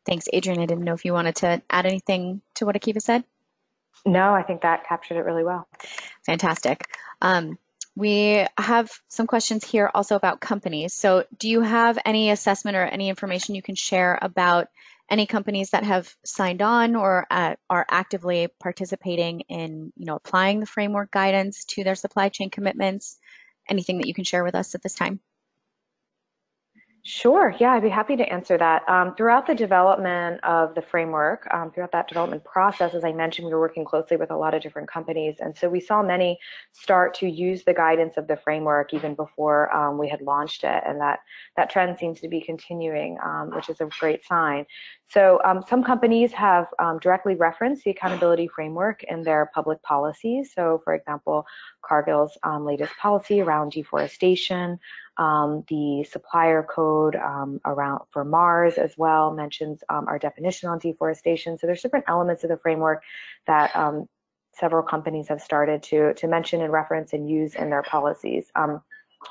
Thanks, Adrienne. I didn't know if you wanted to add anything to what Akiva said. No, I think that captured it really well. Fantastic. Um, we have some questions here also about companies. So do you have any assessment or any information you can share about any companies that have signed on or uh, are actively participating in you know applying the framework guidance to their supply chain commitments? Anything that you can share with us at this time Sure, yeah, I'd be happy to answer that. Um, throughout the development of the framework, um, throughout that development process, as I mentioned, we were working closely with a lot of different companies. And so we saw many start to use the guidance of the framework even before um, we had launched it. And that, that trend seems to be continuing, um, which is a great sign. So um, some companies have um, directly referenced the accountability framework in their public policies. So for example, Cargill's latest policy around deforestation, um, the supplier code um, around for Mars as well mentions um, our definition on deforestation. So there's different elements of the framework that um, several companies have started to, to mention and reference and use in their policies. Um,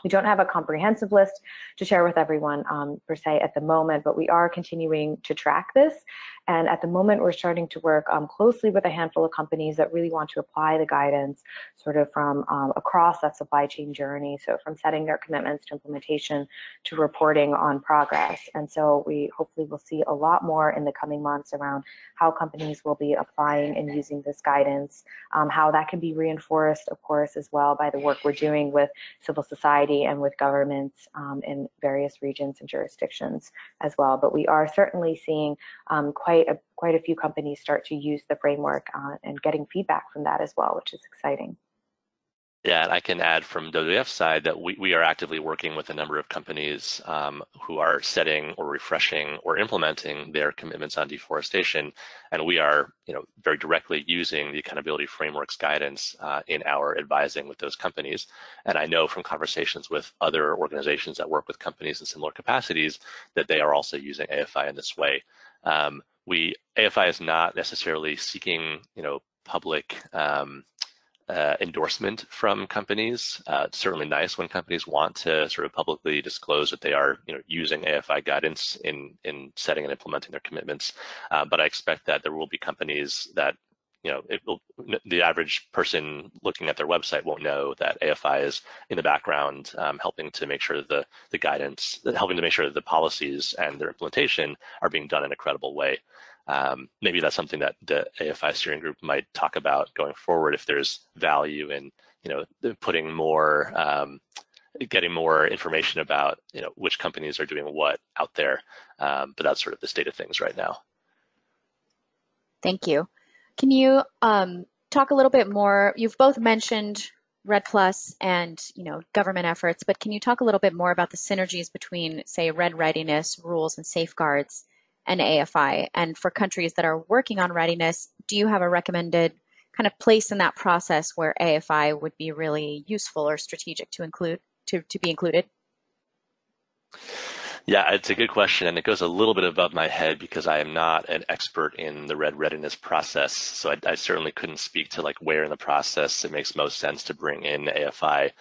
we don't have a comprehensive list to share with everyone um, per se at the moment, but we are continuing to track this and at the moment, we're starting to work um, closely with a handful of companies that really want to apply the guidance sort of from um, across that supply chain journey. So from setting their commitments to implementation to reporting on progress. And so we hopefully will see a lot more in the coming months around how companies will be applying and using this guidance, um, how that can be reinforced, of course, as well by the work we're doing with civil society and with governments um, in various regions and jurisdictions as well. But we are certainly seeing um, quite quite a, quite a few companies start to use the framework uh, and getting feedback from that as well, which is exciting. Yeah, and I can add from WWF side that we, we are actively working with a number of companies um, who are setting or refreshing or implementing their commitments on deforestation, and we are, you know, very directly using the accountability frameworks guidance uh, in our advising with those companies. And I know from conversations with other organizations that work with companies in similar capacities that they are also using AFI in this way. Um, we AFI is not necessarily seeking, you know, public um, uh, endorsement from companies. Uh, it's certainly nice when companies want to sort of publicly disclose that they are, you know, using AFI guidance in in setting and implementing their commitments. Uh, but I expect that there will be companies that you know, it will, the average person looking at their website won't know that AFI is in the background um, helping to make sure the, the guidance, helping to make sure that the policies and their implementation are being done in a credible way. Um, maybe that's something that the AFI steering group might talk about going forward if there's value in, you know, putting more, um, getting more information about, you know, which companies are doing what out there. Um, but that's sort of the state of things right now. Thank you. Can you um, talk a little bit more? You've both mentioned REDD Plus and you know government efforts, but can you talk a little bit more about the synergies between, say, REDD readiness rules and safeguards and AFI? And for countries that are working on readiness, do you have a recommended kind of place in that process where AFI would be really useful or strategic to include to, to be included? Yeah, it's a good question, and it goes a little bit above my head because I am not an expert in the REDD readiness process. So I, I, certainly couldn't speak to like where in the process it makes most sense to bring in AFI.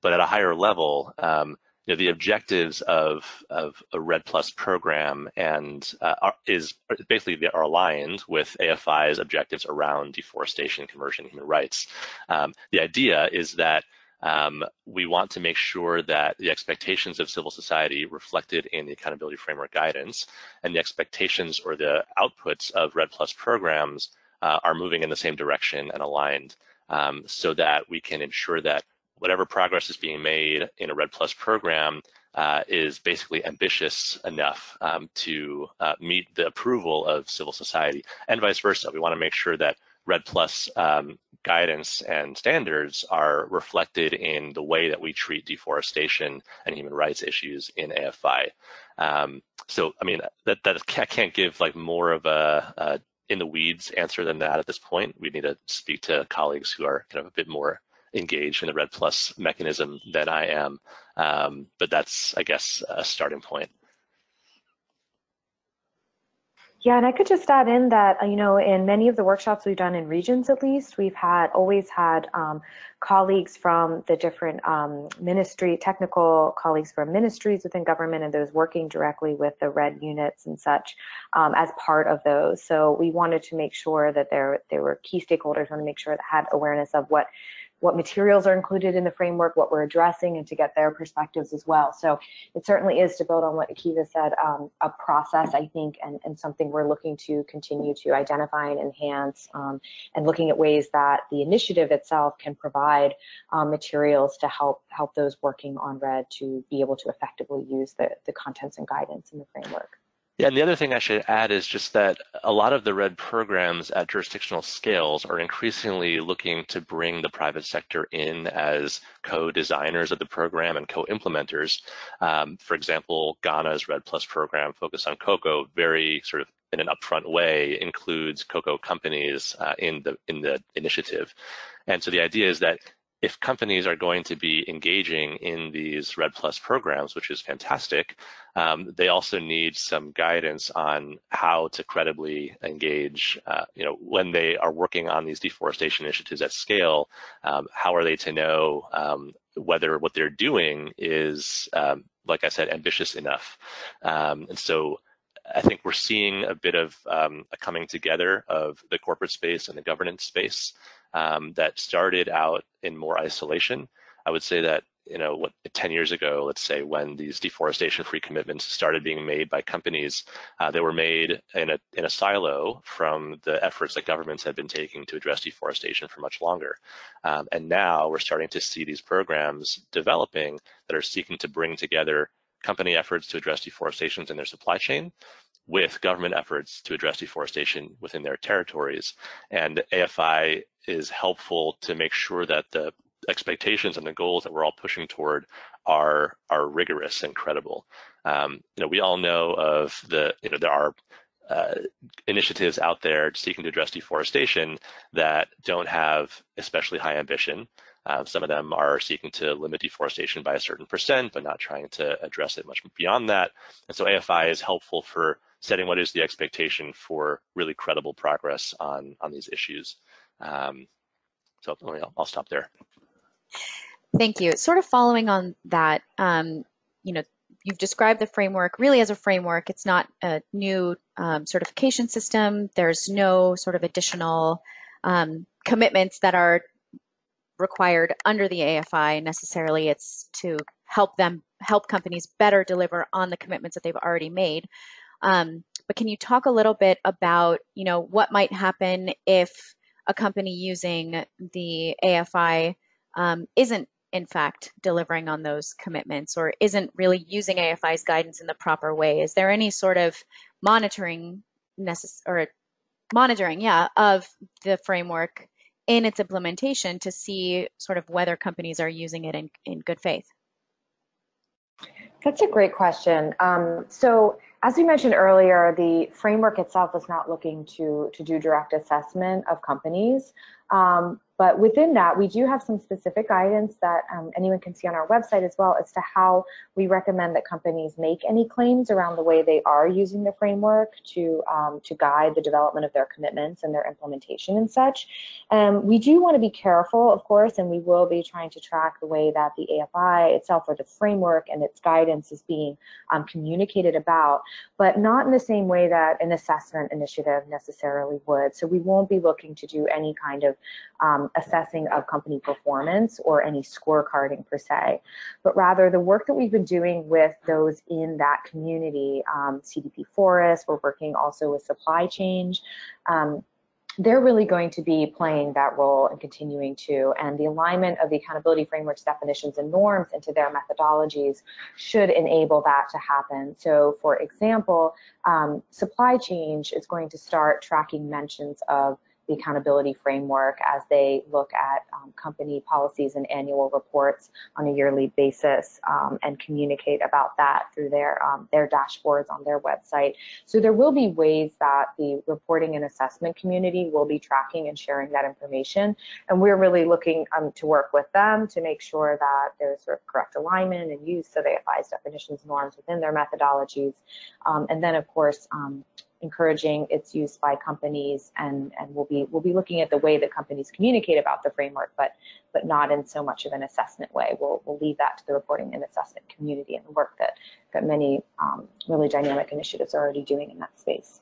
But at a higher level, um, you know, the objectives of of a REDD Plus program and uh, are, is basically they are aligned with AFI's objectives around deforestation, conversion, and human rights. Um, the idea is that um, we want to make sure that the expectations of civil society reflected in the accountability framework guidance and the expectations or the outputs of REDD Plus programs uh, are moving in the same direction and aligned um, so that we can ensure that whatever progress is being made in a REDD Plus program uh, is basically ambitious enough um, to uh, meet the approval of civil society and vice versa. We want to make sure that REDD Plus um, guidance and standards are reflected in the way that we treat deforestation and human rights issues in AFI. Um, so, I mean, that, that I can't give like more of a, a in the weeds answer than that at this point. We need to speak to colleagues who are kind of a bit more engaged in the REDD Plus mechanism than I am. Um, but that's, I guess, a starting point. Yeah, and I could just add in that, uh, you know, in many of the workshops we've done in regions at least, we've had always had um, colleagues from the different um, ministry, technical colleagues from ministries within government and those working directly with the REDD units and such um, as part of those. So we wanted to make sure that there, there were key stakeholders, want to make sure that had awareness of what what materials are included in the framework, what we're addressing, and to get their perspectives as well. So it certainly is to build on what Akiva said, um, a process, I think, and, and something we're looking to continue to identify and enhance, um, and looking at ways that the initiative itself can provide um, materials to help help those working on REDD to be able to effectively use the, the contents and guidance in the framework. Yeah, and the other thing I should add is just that a lot of the REDD programs at jurisdictional scales are increasingly looking to bring the private sector in as co-designers of the program and co-implementers. Um, for example, Ghana's REDD Plus program focused on cocoa very sort of in an upfront way includes cocoa companies uh, in the in the initiative. And so the idea is that if companies are going to be engaging in these REDD Plus programs, which is fantastic, um, they also need some guidance on how to credibly engage. Uh, you know, when they are working on these deforestation initiatives at scale, um, how are they to know um, whether what they're doing is, um, like I said, ambitious enough? Um, and so. I think we're seeing a bit of um, a coming together of the corporate space and the governance space um, that started out in more isolation. I would say that you know what 10 years ago let's say when these deforestation free commitments started being made by companies uh, they were made in a in a silo from the efforts that governments had been taking to address deforestation for much longer um, and now we're starting to see these programs developing that are seeking to bring together company efforts to address deforestation in their supply chain with government efforts to address deforestation within their territories. And AFI is helpful to make sure that the expectations and the goals that we're all pushing toward are are rigorous and credible. Um, you know, we all know of the you know there are uh, initiatives out there seeking to address deforestation that don't have especially high ambition. Uh, some of them are seeking to limit deforestation by a certain percent, but not trying to address it much beyond that. And so AFI is helpful for setting what is the expectation for really credible progress on on these issues. Um, so I'll, I'll stop there. Thank you. Sort of following on that, um, you know, you've described the framework really as a framework. It's not a new um, certification system. There's no sort of additional um, commitments that are required under the AFI necessarily. It's to help them help companies better deliver on the commitments that they've already made. Um, but can you talk a little bit about, you know, what might happen if a company using the AFI um, isn't in fact delivering on those commitments or isn't really using AFI's guidance in the proper way? Is there any sort of monitoring necess- or monitoring, yeah, of the framework in its implementation to see sort of whether companies are using it in, in good faith? That's a great question. Um, so as we mentioned earlier, the framework itself is not looking to, to do direct assessment of companies. Um, but within that, we do have some specific guidance that um, anyone can see on our website as well as to how we recommend that companies make any claims around the way they are using the framework to, um, to guide the development of their commitments and their implementation and such. Um, we do want to be careful, of course, and we will be trying to track the way that the AFI itself or the framework and its guidance is being um, communicated about, but not in the same way that an assessment initiative necessarily would. So we won't be looking to do any kind of um, assessing of company performance or any scorecarding per se, but rather the work that we've been doing with those in that community, um, CDP Forest, we're working also with supply chain. Um, they're really going to be playing that role and continuing to, and the alignment of the accountability framework's definitions and norms into their methodologies should enable that to happen. So for example, um, Supply Change is going to start tracking mentions of the accountability framework as they look at um, company policies and annual reports on a yearly basis um, and communicate about that through their um, their dashboards on their website. So there will be ways that the reporting and assessment community will be tracking and sharing that information, and we're really looking um, to work with them to make sure that there's sort of correct alignment and use of AFI's definitions and norms within their methodologies, um, and then of course um, encouraging its use by companies and, and we'll be we'll be looking at the way that companies communicate about the framework, but but not in so much of an assessment way. We'll we'll leave that to the reporting and assessment community and the work that that many um, really dynamic initiatives are already doing in that space.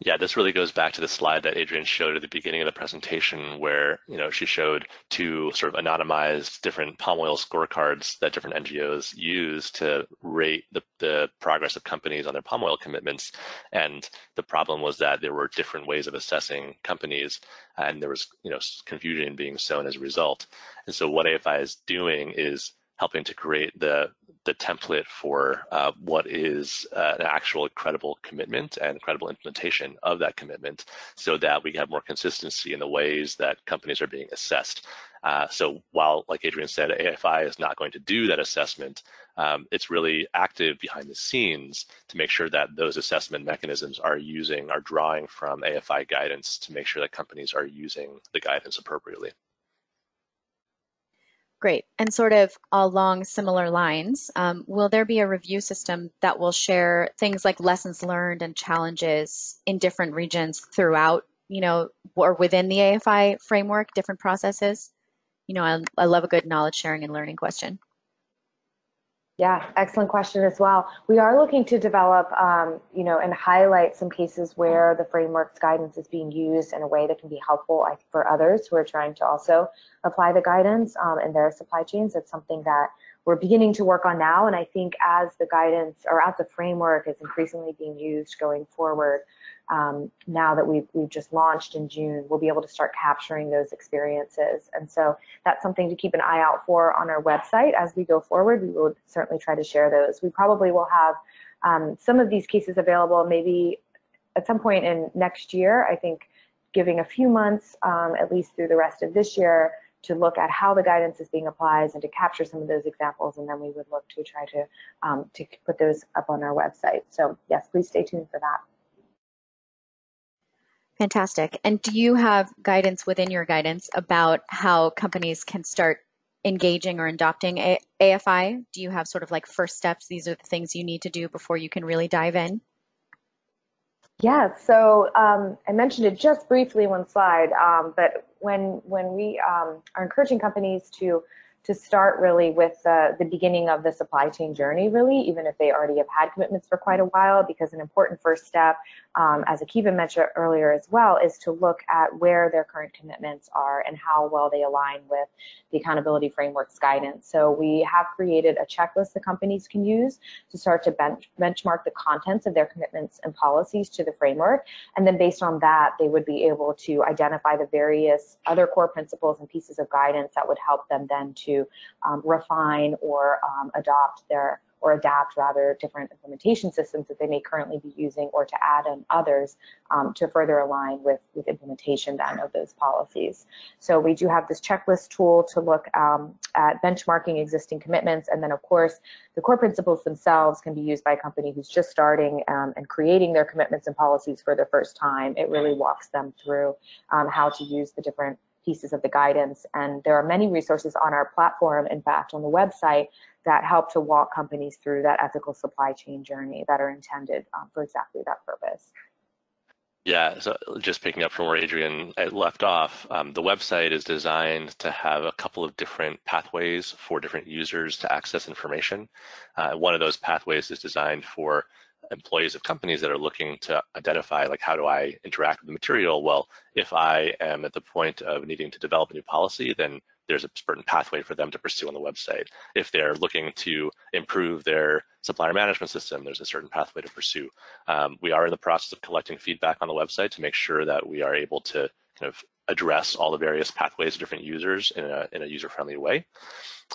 Yeah, this really goes back to the slide that Adrienne showed at the beginning of the presentation where, you know, she showed two sort of anonymized different palm oil scorecards that different NGOs use to rate the, the progress of companies on their palm oil commitments. And the problem was that there were different ways of assessing companies and there was, you know, confusion being sown as a result. And so what AFI is doing is helping to create the the template for uh, what is uh, an actual credible commitment and credible implementation of that commitment so that we have more consistency in the ways that companies are being assessed. Uh, so while, like Adrienne said, AFI is not going to do that assessment, um, it's really active behind the scenes to make sure that those assessment mechanisms are using, are drawing from AFI guidance to make sure that companies are using the guidance appropriately. Great. And sort of along similar lines, um, will there be a review system that will share things like lessons learned and challenges in different regions throughout, you know, or within the AFI framework, different processes? You know, I, I love a good knowledge sharing and learning question. Yeah, excellent question as well. We are looking to develop, um, you know, and highlight some cases where the framework's guidance is being used in a way that can be helpful for others who are trying to also apply the guidance um, in their supply chains. It's something that we're beginning to work on now. And I think as the guidance or as the framework is increasingly being used going forward, um, now that we've, we've just launched in June, we'll be able to start capturing those experiences. And so that's something to keep an eye out for on our website as we go forward. We will certainly try to share those. We probably will have um, some of these cases available maybe at some point in next year. I think giving a few months, um, at least through the rest of this year, to look at how the guidance is being applied and to capture some of those examples, and then we would look to try to um, to put those up on our website. So yes, please stay tuned for that. Fantastic. And do you have guidance within your guidance about how companies can start engaging or adopting A- AFI? Do you have sort of like first steps? These are the things you need to do before you can really dive in? Yeah, so um, I mentioned it just briefly one slide, um, but when when we um, are encouraging companies to to start really with uh, the beginning of the supply chain journey, really, even if they already have had commitments for quite a while, because an important first step, um, as Akiva mentioned earlier as well, is to look at where their current commitments are and how well they align with the accountability framework's guidance. So we have created a checklist that companies can use to start to bench benchmark the contents of their commitments and policies to the framework. And then based on that, they would be able to identify the various other core principles and pieces of guidance that would help them then to um, refine or um, adopt their or adapt rather different implementation systems that they may currently be using or to add in others um, to further align with, with implementation then of those policies. So we do have this checklist tool to look um, at benchmarking existing commitments and then of course the core principles themselves can be used by a company who's just starting um, and creating their commitments and policies for the first time. It really walks them through um, how to use the different pieces of the guidance. And there are many resources on our platform, in fact, on the website, that help to walk companies through that ethical supply chain journey that are intended um, for exactly that purpose. Yeah, so just picking up from where Adrienne uh, left off, um, the website is designed to have a couple of different pathways for different users to access information. Uh, one of those pathways is designed for employees of companies that are looking to identify like how do I interact with the material? Well, if I am at the point of needing to develop a new policy, then there's a certain pathway for them to pursue on the website. If they're looking to improve their supplier management system, there's a certain pathway to pursue. Um, we are in the process of collecting feedback on the website to make sure that we are able to kind of address all the various pathways of different users in a, in a user-friendly way.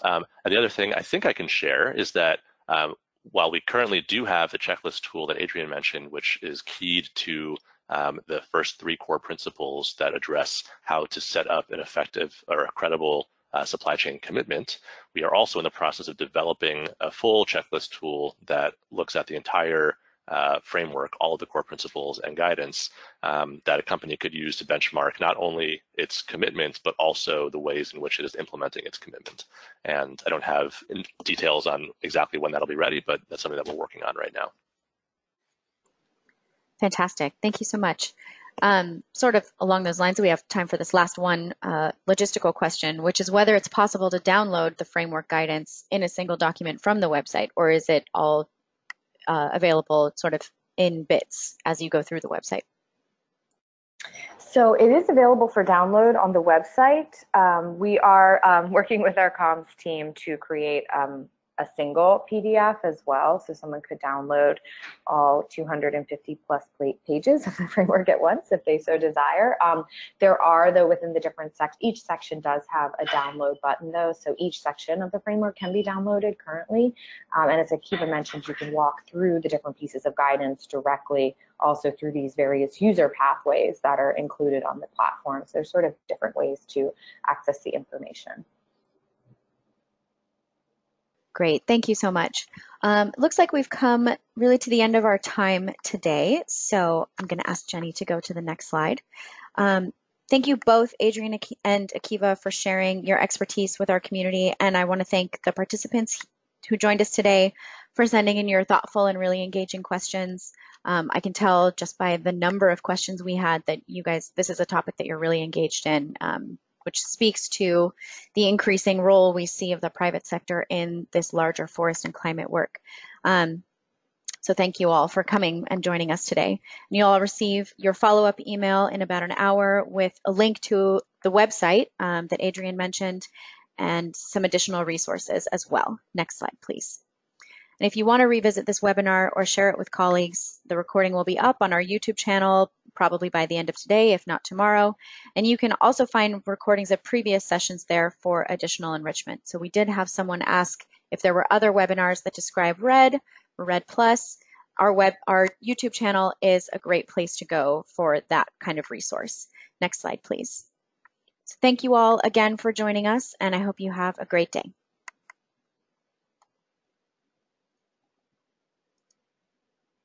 Um, and the other thing I think I can share is that um, while we currently do have the checklist tool that Adrienne mentioned, which is keyed to um, the first three core principles that address how to set up an effective or a credible uh, supply chain commitment, we are also in the process of developing a full checklist tool that looks at the entire uh, framework, all of the core principles and guidance um, that a company could use to benchmark not only its commitment, but also the ways in which it is implementing its commitment. And I don't have details on exactly when that'll be ready, but that's something that we're working on right now. Fantastic. Thank you so much. Um, sort of along those lines, we have time for this last one uh, logistical question, which is whether it's possible to download the framework guidance in a single document from the website, or is it all uh, available sort of in bits as you go through the website? So it is available for download on the website. Um, we are um, working with our comms team to create um, a single PDF as well, so someone could download all 250 plus pages of the framework at once if they so desire. Um, there are, though, within the different sections, each section does have a download button, though, so each section of the framework can be downloaded currently. Um, and as Akiva mentioned, you can walk through the different pieces of guidance directly also through these various user pathways that are included on the platform. So there's sort of different ways to access the information. Great, thank you so much. Um, looks like we've come really to the end of our time today, so I'm going to ask Jenny to go to the next slide. Um, thank you both, Adrienne and Akiva, for sharing your expertise with our community, and I want to thank the participants who joined us today for sending in your thoughtful and really engaging questions. Um, I can tell just by the number of questions we had that you guys, this is a topic that you're really engaged in. Um, which speaks to the increasing role we see of the private sector in this larger forest and climate work. Um, so thank you all for coming and joining us today. And you'll all receive your follow-up email in about an hour with a link to the website um, that Adrienne mentioned and some additional resources as well. Next slide, please. And if you want to revisit this webinar or share it with colleagues, the recording will be up on our YouTube channel probably by the end of today, if not tomorrow. And you can also find recordings of previous sessions there for additional enrichment. So we did have someone ask if there were other webinars that describe REDD, or REDD Plus. Our web, our YouTube channel is a great place to go for that kind of resource. Next slide, please. So thank you all again for joining us, and I hope you have a great day.